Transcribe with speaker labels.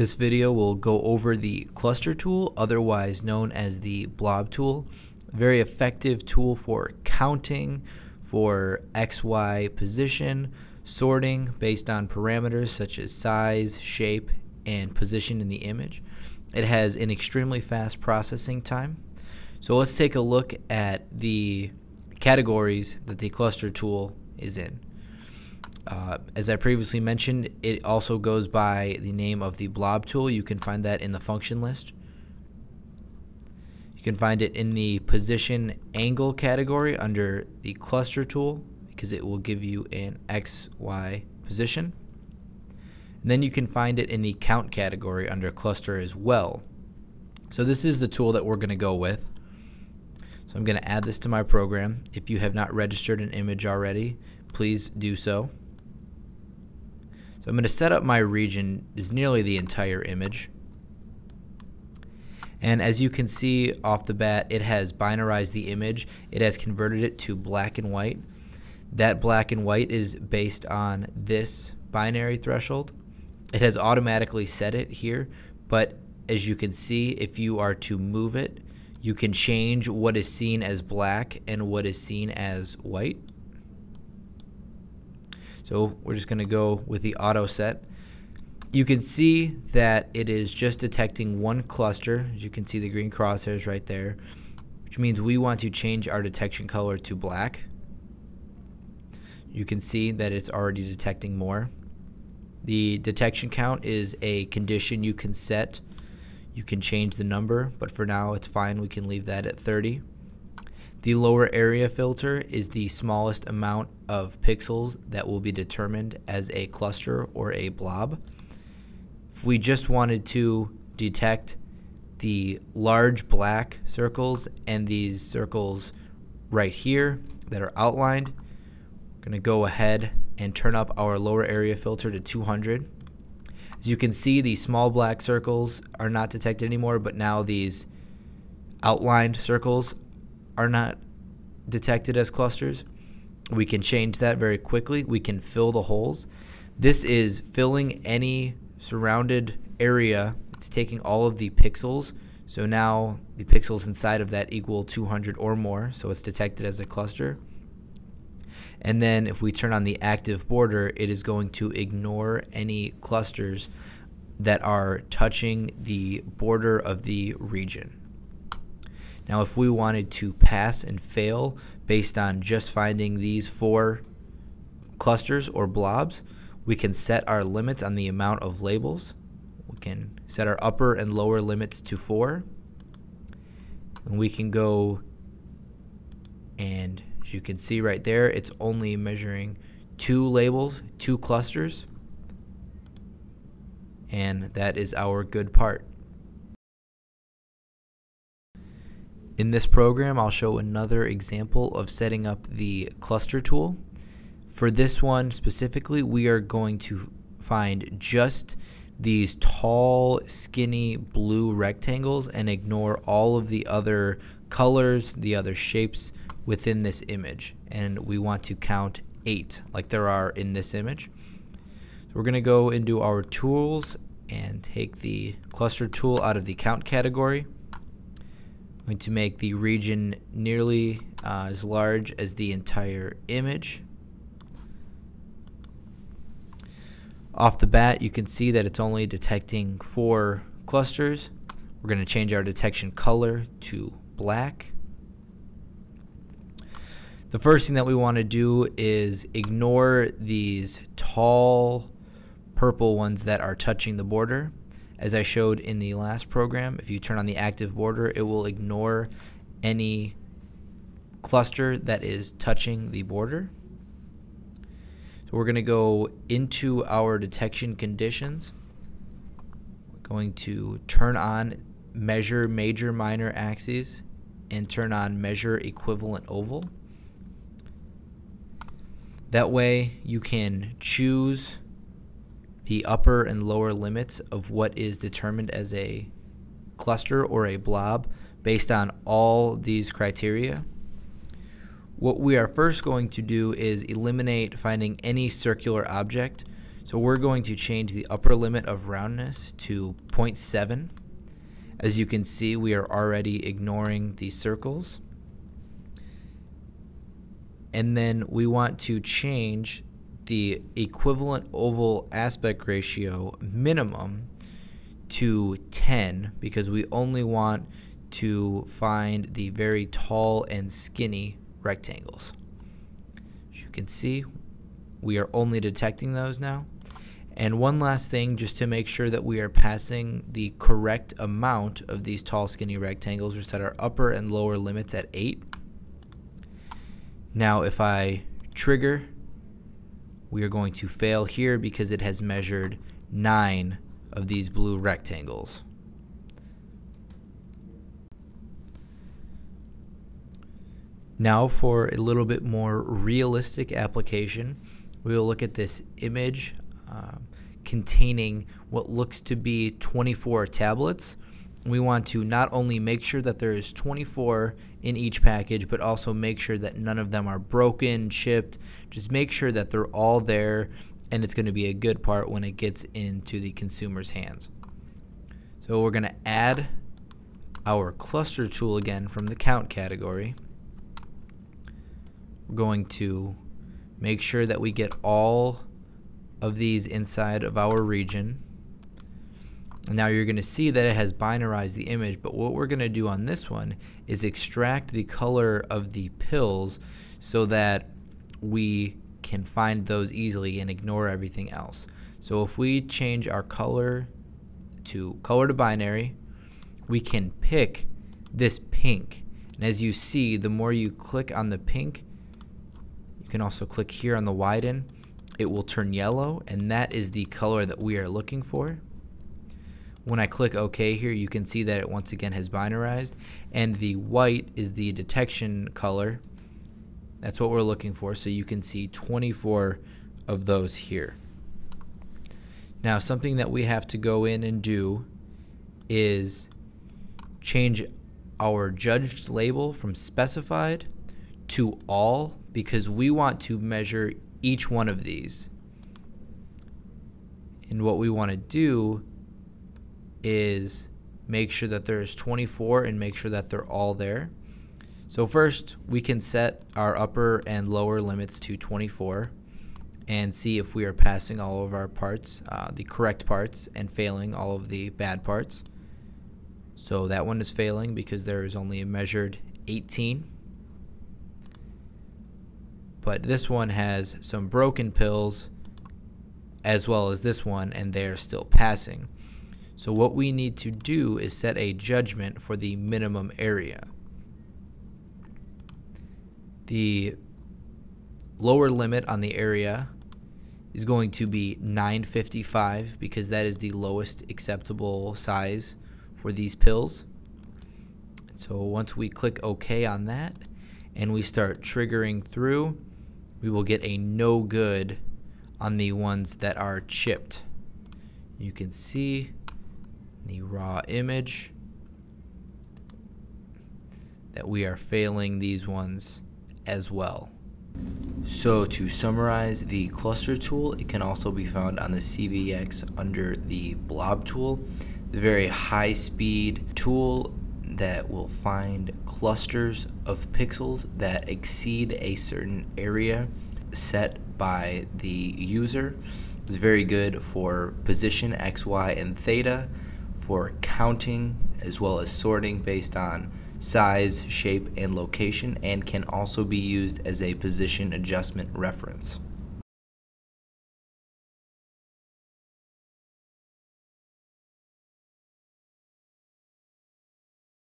Speaker 1: This video will go over the cluster tool, otherwise known as the blob tool. Very effective tool for counting, for XY position, sorting based on parameters such as size, shape, and position in the image. It has an extremely fast processing time. So let's take a look at the categories that the cluster tool is in. Uh, as I previously mentioned, it also goes by the name of the blob tool. You can find that in the function list. You can find it in the position angle category under the cluster tool because it will give you an XY position. And then you can find it in the count category under cluster as well. So this is the tool that we're going to go with. So I'm going to add this to my program. If you have not registered an image already, please do so. So I'm going to set up my region is nearly the entire image. And as you can see off the bat, it has binarized the image. It has converted it to black and white. That black and white is based on this binary threshold. It has automatically set it here, but as you can see, if you are to move it, you can change what is seen as black and what is seen as white. So we're just going to go with the auto set. You can see that it is just detecting one cluster. As you can see the green crosshairs right there, which means we want to change our detection color to black. You can see that it's already detecting more. The detection count is a condition you can set. You can change the number, but for now it's fine. We can leave that at 30. The lower area filter is the smallest amount of pixels that will be determined as a cluster or a blob. If we just wanted to detect the large black circles and these circles right here that are outlined, we're going to go ahead and turn up our lower area filter to 200. As you can see, these small black circles are not detected anymore, but now these outlined circles are not detected as clusters. We can change that very quickly. We can fill the holes. This is filling any surrounded area. It's taking all of the pixels. So now the pixels inside of that equal 200 or more. So it's detected as a cluster. And then if we turn on the active border, it is going to ignore any clusters that are touching the border of the region. Now if we wanted to pass and fail based on just finding these four clusters or blobs, we can set our limits on the amount of labels. We can set our upper and lower limits to 4. And we can go and as you can see right there, it's only measuring two labels, two clusters, and that is our good part. In this program, I'll show another example of setting up the cluster tool. For this one specifically, we are going to find just these tall, skinny blue rectangles and ignore all of the other colors, the other shapes, within this image and we want to count eight like there are in this image. So we're going to go into our tools and take the cluster tool out of the count category. Going to make the region nearly uh, as large as the entire image. Off the bat you can see that it's only detecting four clusters. We're going to change our detection color to black. The first thing that we want to do is ignore these tall purple ones that are touching the border. As I showed in the last program, if you turn on the active border, it will ignore any cluster that is touching the border. So we're going to go into our detection conditions. We're going to turn on measure major minor axes and turn on measure equivalent oval. That way you can choose the upper and lower limits of what is determined as a cluster or a blob based on all these criteria. What we are first going to do is eliminate finding any circular object. So we're going to change the upper limit of roundness to 0.7. As you can see, we are already ignoring the circles. And then we want to change the equivalent oval aspect ratio minimum to 10 because we only want to find the very tall and skinny rectangles. As you can see, we are only detecting those now. And one last thing, just to make sure that we are passing the correct amount of these tall, skinny rectangles, we set our upper and lower limits at 8. Now, if I trigger, we are going to fail here because it has measured 9 of these blue rectangles. Now for a little bit more realistic application, we will look at this image uh, containing what looks to be 24 tablets. We want to not only make sure that there is 24 in each package, but also make sure that none of them are broken, chipped. Just make sure that they're all there and it's going to be a good part when it gets into the consumer's hands. So we're going to add our cluster tool again from the count category. We're going to make sure that we get all of these inside of our region. Now you're going to see that it has binarized the image, but what we're going to do on this one is extract the color of the pills so that we can find those easily and ignore everything else. So if we change our color to color to binary, we can pick this pink. And as you see, the more you click on the pink, you can also click here on the widen, it will turn yellow and that is the color that we are looking for. When I click OK here, you can see that it once again has binarized and the white is the detection color that's what we're looking for. So you can see 24 of those here. Now something that we have to go in and do is change our judged label from specified to all because we want to measure each one of these. And what we want to do is make sure that there's 24 and make sure that they're all there. So first, we can set our upper and lower limits to 24 and see if we are passing all of our parts, uh, the correct parts, and failing all of the bad parts. So that one is failing because there is only a measured 18. But this one has some broken pills as well as this one, and they are still passing. So what we need to do is set a judgment for the minimum area. The lower limit on the area is going to be 955 because that is the lowest acceptable size for these pills. So once we click OK on that and we start triggering through, we will get a no good on the ones that are chipped. You can see the raw image that we are failing these ones as well. So to summarize the cluster tool, it can also be found on the CV-X under the blob tool. The very high speed tool that will find clusters of pixels that exceed a certain area set by the user. It's very good for position X, Y, and theta, for counting, as well as sorting based on size, shape, and location, and can also be used as a position adjustment reference.